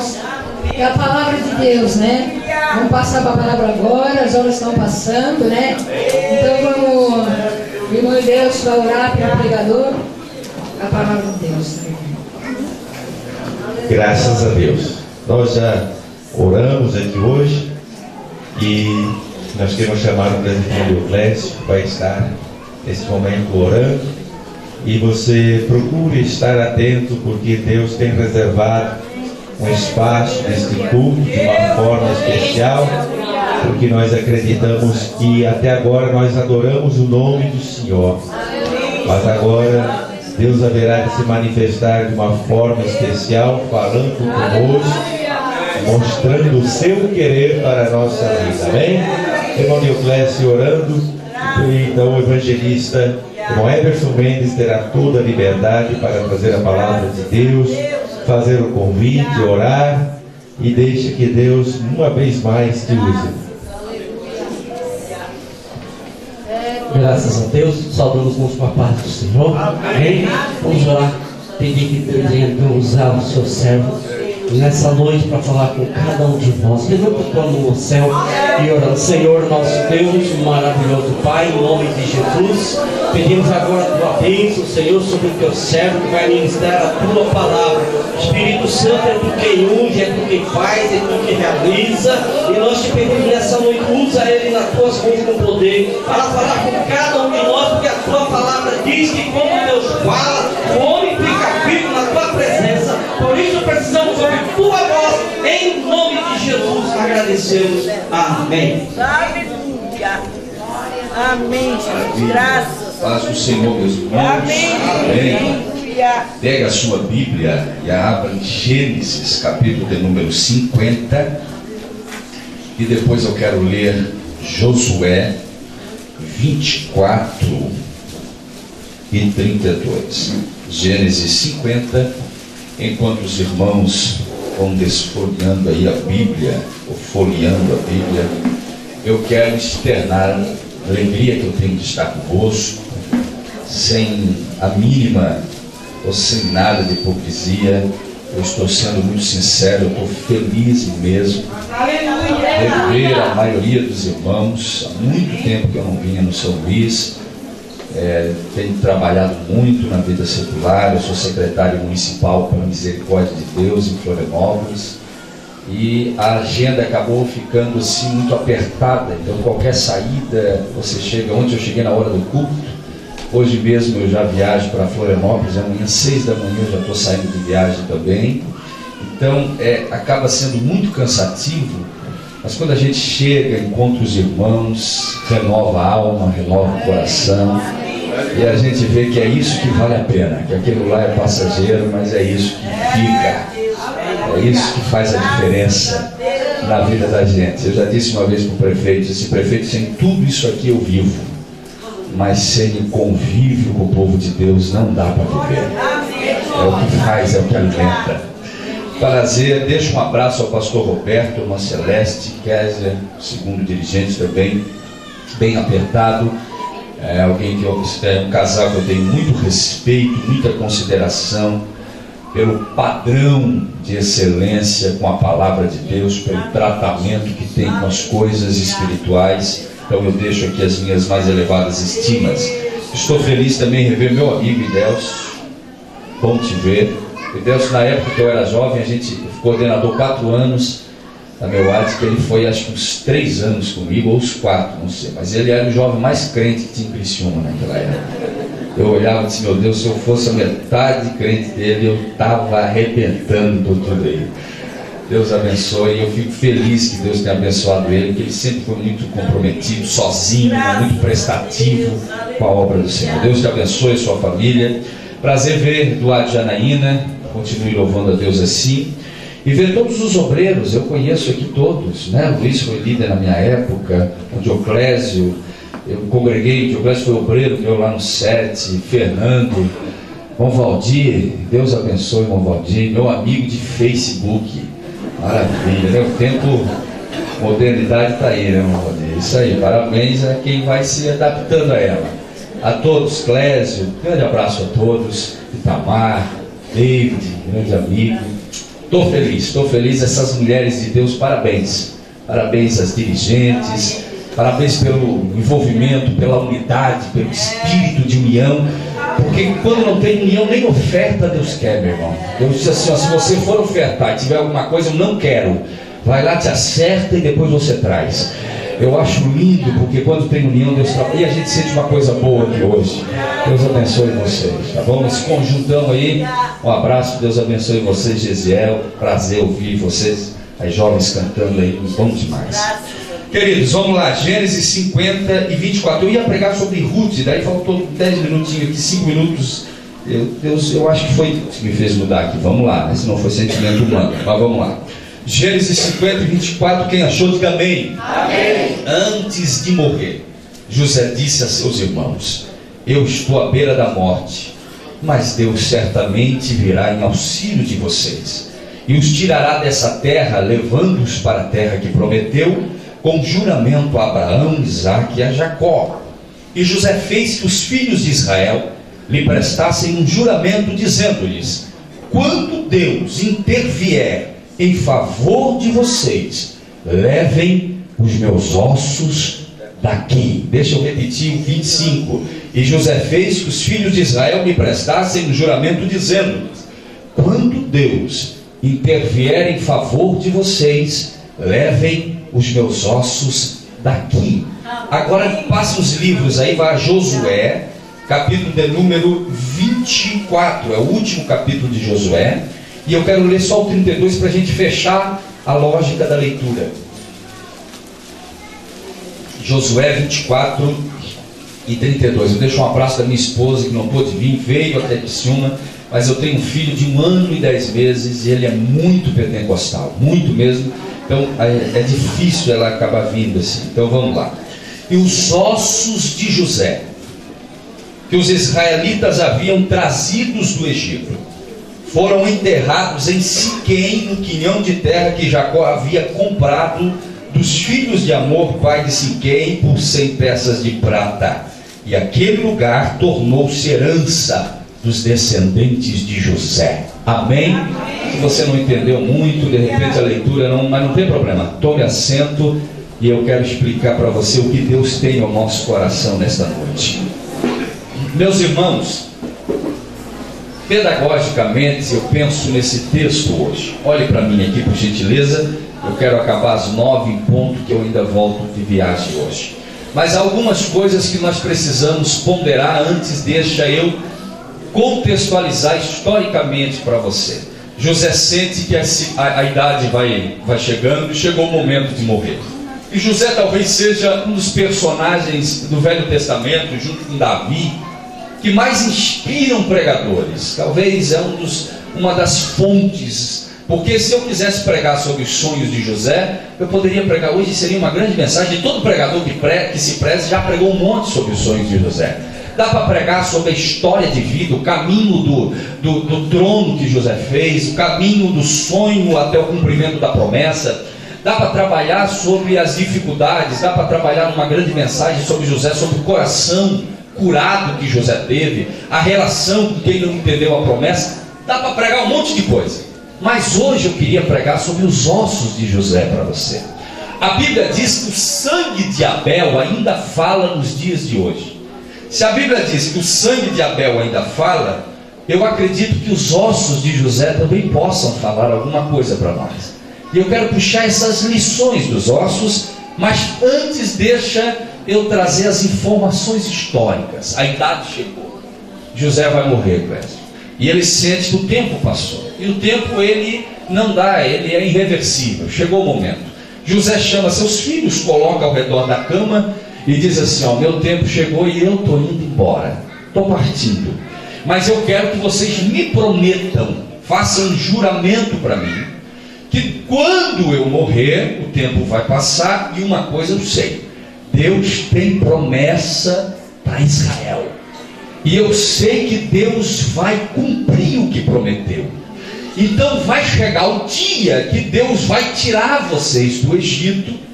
irmãos. É a palavra de Deus, né? Vamos passar para a palavra agora, as horas estão passando, né? Então vamos, irmão de Deus, vai orar pelo pregador, a palavra de Deus. Graças a Deus. Nós já oramos aqui hoje e nós queremos chamar o presidente Euflésio, que vai estar nesse momento orando. E você procure estar atento, porque Deus tem reservado um espaço neste culto de uma forma especial, porque nós acreditamos que até agora nós adoramos o nome do Senhor. Mas agora Deus haverá de se manifestar de uma forma especial, falando conosco, mostrando o seu querer para a nossa vida. Amém? Irmão Dioclésio orando, e então o evangelista, irmão Everson Mendes, terá toda a liberdade para trazer a palavra de Deus, fazer o convite, orar e deixe que Deus uma vez mais te use. Graças a Deus, saudamos com a paz do Senhor. Amém? Vamos orar, pedir que Deus venha usar o seu servo nessa noite para falar com cada um de nós. Levanta tua mão no céu e orando. Senhor, nosso Deus, maravilhoso Pai, em nome de Jesus, pedimos agora a tua bênção, Senhor, sobre o teu servo que vai ministrar a tua palavra. Espírito Santo é tu quem unge, é tu quem faz, é tu quem realiza. E nós te pedimos nessa noite, usa ele nas tuas mãos com poder para falar com cada um de nós, porque a tua palavra diz que como Deus fala, Agradecemos. Amém. Aleluia. Amém. Graças. Paz do Senhor, meus irmãos. Amém. Amém. Pega a sua Bíblia e a abra em Gênesis, capítulo de número 50. E depois eu quero ler Josué 24 e 32. Gênesis 50, enquanto os irmãos vão desfolhando aí a Bíblia, ou folheando a Bíblia, eu quero externar a alegria que eu tenho de estar convosco, sem a mínima ou sem nada de hipocrisia. Eu estou sendo muito sincero, eu estou feliz mesmo de ver a maioria dos irmãos. Há muito tempo que eu não vinha no São Luís. É, tenho trabalhado muito na vida secular. Eu sou secretário municipal pela Misericórdia de Deus em Florianópolis. E a agenda acabou ficando assim muito apertada. Então qualquer saída, você chega. Ontem eu cheguei na hora do culto. Hoje mesmo eu já viajo para Florianópolis, amanhã, seis da manhã, eu já estou saindo de viagem também. Então, é, acaba sendo muito cansativo, mas quando a gente chega, encontra os irmãos, renova a alma, renova o coração, e a gente vê que é isso que vale a pena, que aquilo lá é passageiro, mas é isso que fica, é isso que faz a diferença na vida da gente. Eu já disse uma vez para o prefeito: esse prefeito, sem tudo isso aqui eu vivo mas sem o convívio com o povo de Deus não dá para viver. É o que faz, é o que alimenta. Prazer, deixo um abraço ao pastor Roberto, irmã Celeste, Kézia, segundo dirigente também, bem apertado. É alguém que eu, é um casal que eu tenho muito respeito, muita consideração pelo padrão de excelência com a palavra de Deus, pelo tratamento que tem com as coisas espirituais então eu deixo aqui as minhas mais elevadas estimas. Estou feliz também em rever meu amigo Idelso. Bom te ver. Idelso, na época que eu era jovem, a gente coordenador quatro anos da meu que ele foi acho que uns três anos comigo, ou uns quatro, não sei. Mas ele era o jovem mais crente que tinha em Criciúma naquela época. Eu olhava e disse, meu Deus, se eu fosse a metade crente dele, eu estava arrebentando por tudo aí. Deus abençoe. Eu fico feliz que Deus tenha abençoado ele, porque ele sempre foi muito comprometido, sozinho, muito prestativo com a obra do Senhor. Deus te abençoe sua família. Prazer ver Eduardo Janaína. Continue louvando a Deus assim. E ver todos os obreiros, eu conheço aqui todos, né? O Luiz foi líder na minha época, o Dioclésio, eu congreguei, Dioclésio foi obreiro meu lá no Sete, Fernando, irmão Valdir, Deus abençoe, irmão Valdir, meu amigo de Facebook, Maravilha, né? O tempo, modernidade está aí, né, meu Valdir? Isso aí, parabéns a quem vai se adaptando a ela. A todos, Clésio, grande abraço a todos, Itamar, David, grande amigo. Estou feliz, estou feliz. Essas mulheres de Deus, parabéns. Parabéns às dirigentes, parabéns pelo envolvimento, pela unidade, pelo espírito de união. Porque quando não tem união, nem oferta Deus quer, meu irmão. Deus disse assim: ó, se você for ofertar e tiver alguma coisa, eu não quero. Vai lá, te acerta e depois você traz. Eu acho lindo, porque quando tem união, Deus trabalha. E a gente sente uma coisa boa aqui hoje. Deus abençoe vocês, tá bom? Esse conjuntão aí, um abraço, Deus abençoe vocês, Gesiel. Prazer ouvir vocês, as jovens cantando aí, bom demais. Queridos, vamos lá, Gênesis 50 e 24. Eu ia pregar sobre Ruth, daí faltou 10 minutinhos aqui, 5 minutos. Eu, Deus, eu acho que foi que me fez mudar aqui. Vamos lá, né? se não foi sentimento humano, mas vamos lá. Gênesis 50 e 24, quem achou, diga amém. Amém. Antes de morrer, José disse a seus irmãos: Eu estou à beira da morte, mas Deus certamente virá em auxílio de vocês e os tirará dessa terra, levando-os para a terra que prometeu, com juramento a Abraão, Isaque e a Jacó. E José fez que os filhos de Israel lhe prestassem um juramento, dizendo-lhes: Quando Deus intervier em favor de vocês, levem os meus ossos daqui. Deixa eu repetir o 25. E José fez que os filhos de Israel me prestassem um juramento, dizendo-lhes: Quando Deus intervier em favor de vocês, levem os meus ossos daqui. Agora passa os livros aí, vai a Josué, capítulo de número 24, é o último capítulo de Josué. E eu quero ler só o 32 para a gente fechar a lógica da leitura. Josué 24 e 32. Eu deixo um abraço da minha esposa que não pôde vir, veio até Criciúma, mas eu tenho um filho de um ano e dez meses e ele é muito pentecostal, muito mesmo. Então é, é difícil ela acabar vindo assim. Então vamos lá. E os ossos de José, que os israelitas haviam trazidos do Egito, foram enterrados em Siquém, no quinhão de terra que Jacó havia comprado dos filhos de Amor, pai de Siquém, por cem peças de prata. E aquele lugar tornou-se herança dos descendentes de José. Amém? Se você não entendeu muito, de repente a leitura não, mas não tem problema. Tome assento e eu quero explicar para você o que Deus tem ao nosso coração nesta noite. Meus irmãos, pedagogicamente eu penso nesse texto hoje. Olhe para mim aqui, por gentileza. Eu quero acabar às nove em ponto, que eu ainda volto de viagem hoje. Mas há algumas coisas que nós precisamos ponderar antes, deixa eu contextualizar historicamente para você. José sente que a, a, a, idade vai, vai chegando e chegou o momento de morrer. E José talvez seja um dos personagens do Velho Testamento, junto com Davi, que mais inspiram pregadores. Talvez é um dos, uma das fontes porque se eu quisesse pregar sobre os sonhos de José, eu poderia pregar hoje, seria uma grande mensagem. Todo pregador que, pre, que se preze já pregou um monte sobre os sonhos de José. Dá para pregar sobre a história de vida, o caminho do, do, do trono que José fez, o caminho do sonho até o cumprimento da promessa. Dá para trabalhar sobre as dificuldades, dá para trabalhar numa grande mensagem sobre José, sobre o coração curado que José teve, a relação com quem não entendeu a promessa. Dá para pregar um monte de coisa. Mas hoje eu queria pregar sobre os ossos de José para você. A Bíblia diz que o sangue de Abel ainda fala nos dias de hoje. Se a Bíblia diz que o sangue de Abel ainda fala, eu acredito que os ossos de José também possam falar alguma coisa para nós. E eu quero puxar essas lições dos ossos, mas antes deixa eu trazer as informações históricas. A idade chegou. José vai morrer, Clécio. E ele sente que o tempo passou. E o tempo ele não dá, ele é irreversível. Chegou o momento. José chama seus filhos, coloca ao redor da cama e diz assim: Ó, meu tempo chegou e eu estou indo embora. Estou partindo. Mas eu quero que vocês me prometam, façam um juramento para mim, que quando eu morrer, o tempo vai passar e uma coisa eu sei: Deus tem promessa para Israel. E eu sei que Deus vai cumprir o que prometeu. Então vai chegar o dia que Deus vai tirar vocês do Egito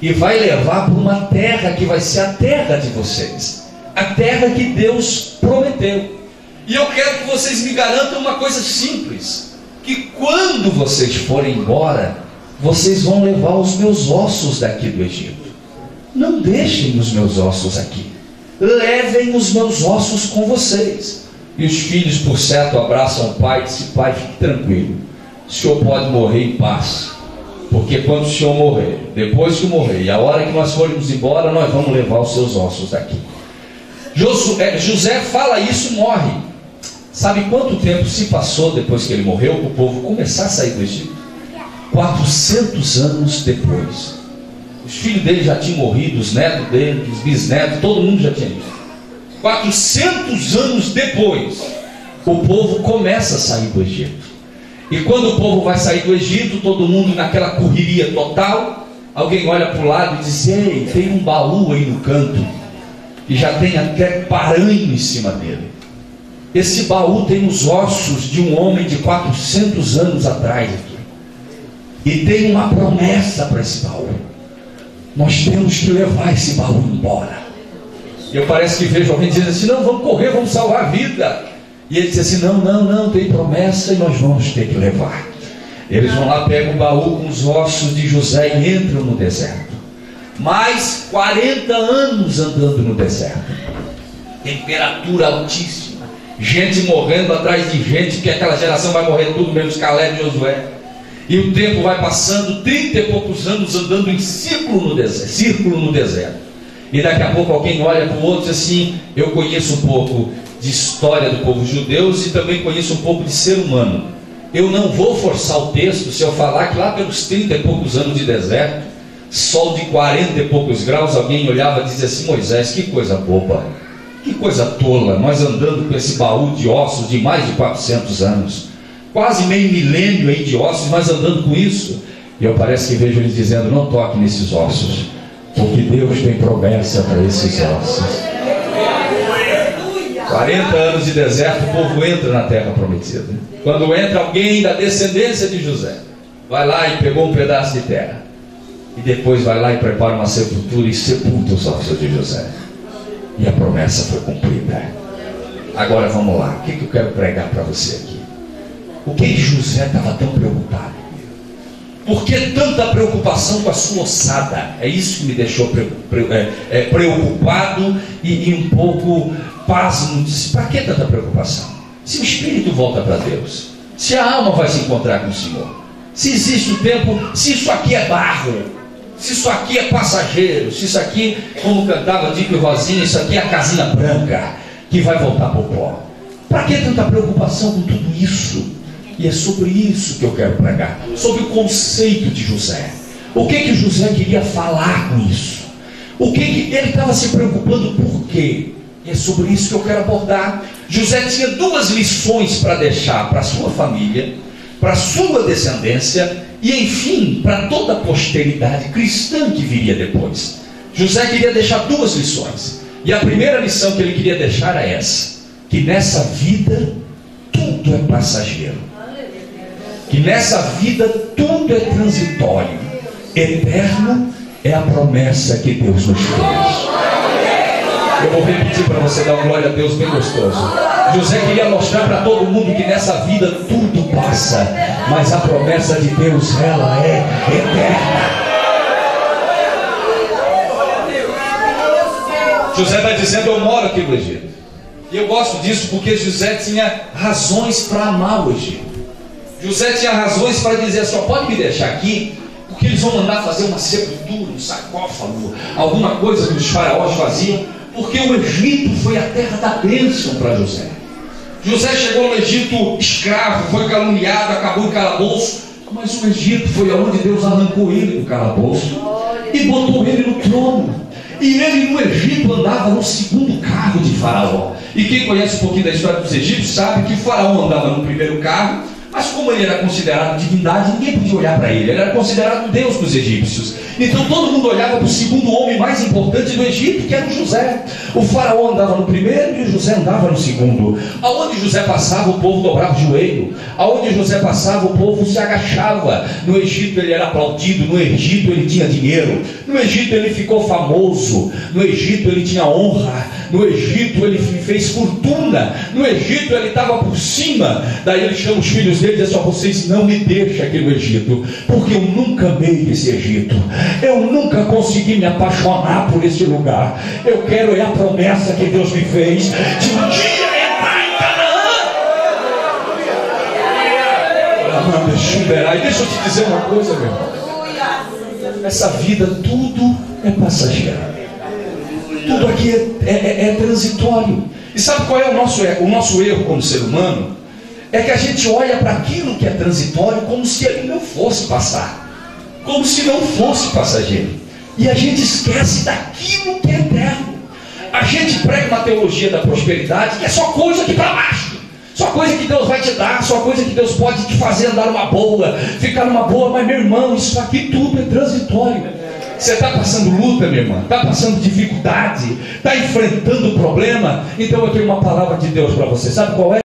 e vai levar para uma terra que vai ser a terra de vocês, a terra que Deus prometeu. E eu quero que vocês me garantam uma coisa simples: que quando vocês forem embora, vocês vão levar os meus ossos daqui do Egito. Não deixem os meus ossos aqui. Levem os meus ossos com vocês. E os filhos, por certo, abraçam o pai e dizem: Pai, fique tranquilo. O senhor pode morrer em paz. Porque quando o senhor morrer, depois que morrer, e a hora que nós formos embora, nós vamos levar os seus ossos daqui. Josué, José fala isso morre. Sabe quanto tempo se passou depois que ele morreu para o povo começar a sair do Egito? 400 anos depois. Os filhos dele já tinham morrido, os netos dele, os bisnetos, todo mundo já tinha ido. 400 anos depois, o povo começa a sair do Egito. E quando o povo vai sair do Egito, todo mundo naquela correria total, alguém olha para o lado e diz: Ei, tem um baú aí no canto, e já tem até paranho em cima dele. Esse baú tem os ossos de um homem de 400 anos atrás aqui. E tem uma promessa para esse baú. Nós temos que levar esse baú embora. E eu parece que vejo alguém dizendo assim: não, vamos correr, vamos salvar a vida. E ele diz assim: não, não, não, tem promessa e nós vamos ter que levar. Eles vão lá, pegam o baú com os ossos de José e entram no deserto. Mais 40 anos andando no deserto. Temperatura altíssima. Gente morrendo atrás de gente, porque aquela geração vai morrer tudo, menos Caleb e Josué. E o tempo vai passando, 30 e poucos anos andando em círculo no deserto. Círculo no deserto. E daqui a pouco alguém olha para o outro e diz assim: Eu conheço um pouco de história do povo judeu e também conheço um pouco de ser humano. Eu não vou forçar o texto se eu falar que lá pelos 30 e poucos anos de deserto, sol de 40 e poucos graus, alguém olhava e dizia assim: Moisés, que coisa boba, que coisa tola, nós andando com esse baú de ossos de mais de 400 anos, quase meio milênio aí de ossos, mas andando com isso. E eu parece que vejo eles dizendo: Não toque nesses ossos, porque Deus tem promessa para esses ossos. 40 anos de deserto, o povo entra na terra prometida. Quando entra alguém da descendência de José, vai lá e pegou um pedaço de terra. E depois vai lá e prepara uma sepultura e sepulta os ossos de José. E a promessa foi cumprida. Agora vamos lá. O que, que eu quero pregar para você aqui? O que, José estava tão preocupado? Por que tanta preocupação com a sua ossada? É isso que me deixou é, é, preocupado e um pouco pasmo. Disse: para que tanta preocupação? Se o espírito volta para Deus, se a alma vai se encontrar com o Senhor, se existe o tempo, se isso aqui é barro, se isso aqui é passageiro, se isso aqui, como cantava Dico Rosinha, isso aqui é a casinha branca que vai voltar para o pó. Para que tanta preocupação com tudo isso? E é sobre isso que eu quero pregar, sobre o conceito de José. O que que José queria falar com isso? O que, que ele estava se preocupando por quê? É sobre isso que eu quero abordar. José tinha duas lições para deixar para sua família, para sua descendência e, enfim, para toda a posteridade cristã que viria depois. José queria deixar duas lições. E a primeira lição que ele queria deixar é essa: que nessa vida tudo é passageiro que nessa vida tudo é transitório, eterno é a promessa que Deus nos fez. Eu vou repetir para você dar glória a Deus bem gostoso. José queria mostrar para todo mundo que nessa vida tudo passa, mas a promessa de Deus ela é eterna. José está dizendo: Eu moro aqui no Egito. E eu gosto disso porque José tinha razões para amar o Egito. José tinha razões para dizer: só pode me deixar aqui, porque eles vão mandar fazer uma sepultura, um sarcófago, alguma coisa que os faraós faziam, porque o Egito foi a terra da bênção para José. José chegou no Egito escravo, foi caluniado, acabou em calabouço, mas o Egito foi aonde Deus arrancou ele do calabouço e botou ele no trono. E ele no Egito andava no segundo carro de Faraó. E quem conhece um pouquinho da história dos egípcios sabe que Faraó andava no primeiro carro mas como ele era considerado divindade, ninguém podia olhar para ele. Ele era considerado um deus dos egípcios. Então todo mundo olhava para o segundo homem mais importante do Egito, que era o José. O faraó andava no primeiro e o José andava no segundo. Aonde José passava, o povo dobrava o joelho. Aonde José passava, o povo se agachava. No Egito ele era aplaudido, no Egito ele tinha dinheiro. No Egito ele ficou famoso. No Egito ele tinha honra. No Egito ele fez fortuna. No Egito ele estava por cima. Daí ele chama os filhos dele ele diz assim: vocês não me deixam aqui no Egito, porque eu nunca amei esse Egito, eu nunca consegui me apaixonar por esse lugar. Eu quero é a promessa que Deus me fez de um dia entrar em Canaã. Deixa eu te dizer uma coisa, meu irmão. Essa vida, tudo é passageiro. Tudo aqui é, é, é, é transitório. E sabe qual é o nosso, o nosso erro como ser humano? É que a gente olha para aquilo que é transitório como se ele não fosse passar, como se não fosse passageiro. E a gente esquece daquilo que é eterno. A gente prega uma teologia da prosperidade que é só coisa aqui para baixo. Só coisa que Deus vai te dar, só coisa que Deus pode te fazer andar numa boa, ficar numa boa, mas meu irmão, isso aqui tudo é transitório. Você está passando luta, minha irmã, está passando dificuldade, está enfrentando problema, então eu tenho uma palavra de Deus para você. Sabe qual é?